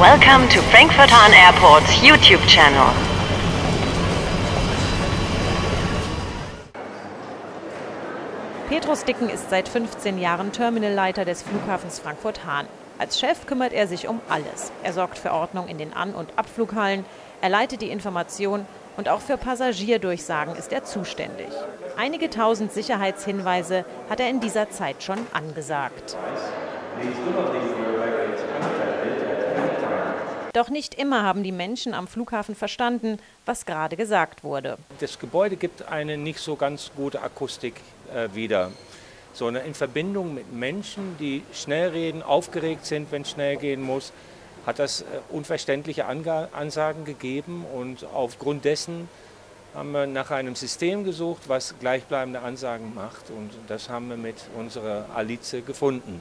Welcome to Frankfurt Hahn Airport's YouTube channel. Petrus Dicken ist seit 15 Jahren Terminalleiter des Flughafens Frankfurt-Hahn. Als Chef kümmert er sich um alles. Er sorgt für Ordnung in den An- und Abflughallen, er leitet die Information und auch für Passagierdurchsagen ist er zuständig. Einige tausend Sicherheitshinweise hat er in dieser Zeit schon angesagt. Doch nicht immer haben die Menschen am Flughafen verstanden, was gerade gesagt wurde. Das Gebäude gibt eine nicht so ganz gute Akustik äh, wieder, sondern in Verbindung mit Menschen, die schnell reden, aufgeregt sind, wenn es schnell gehen muss, hat das äh, unverständliche Ansagen gegeben und aufgrund dessen haben wir nach einem System gesucht, was gleichbleibende Ansagen macht und das haben wir mit unserer Alice gefunden.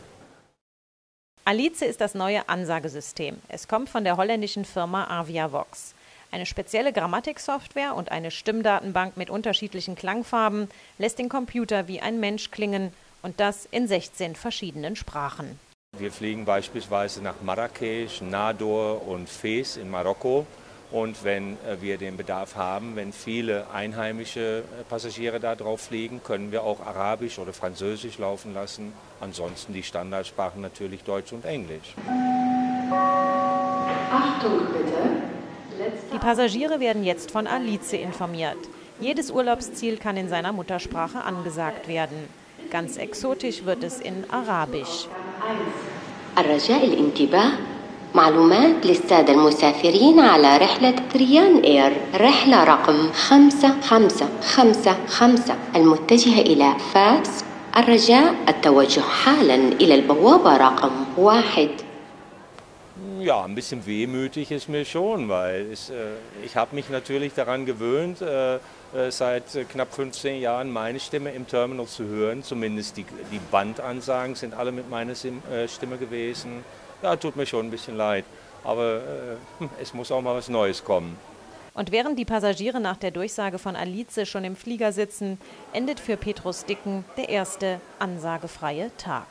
Alice ist das neue Ansagesystem. Es kommt von der holländischen Firma Aviavox. Eine spezielle Grammatiksoftware und eine Stimmdatenbank mit unterschiedlichen Klangfarben lässt den Computer wie ein Mensch klingen und das in 16 verschiedenen Sprachen. Wir fliegen beispielsweise nach Marrakesch, Nador und Fez in Marokko. Und wenn äh, wir den Bedarf haben, wenn viele einheimische äh, Passagiere da drauf fliegen, können wir auch Arabisch oder Französisch laufen lassen. Ansonsten die Standardsprachen natürlich Deutsch und Englisch. Achtung bitte. Die Passagiere werden jetzt von Alice informiert. Jedes Urlaubsziel kann in seiner Muttersprache angesagt werden. Ganz exotisch wird es in Arabisch. الرجاء الانتباه معلومات للسادة المسافرين على رحلة تريان إير رحلة رقم خمسة خمسة خمسة خمسة المتجهة إلى فاس الرجاء التوجه حالا إلى البوابة رقم واحد Ja, ein bisschen wehmütig ist mir schon, weil es, äh, ich habe mich natürlich daran gewöhnt, äh, äh, seit knapp 15 Jahren meine Stimme im Terminal zu hören. Zumindest die, die Bandansagen sind alle mit meiner Sim, äh, Stimme gewesen. Ja, tut mir schon ein bisschen leid, aber äh, es muss auch mal was Neues kommen. Und während die Passagiere nach der Durchsage von Alice schon im Flieger sitzen, endet für Petrus Dicken der erste ansagefreie Tag.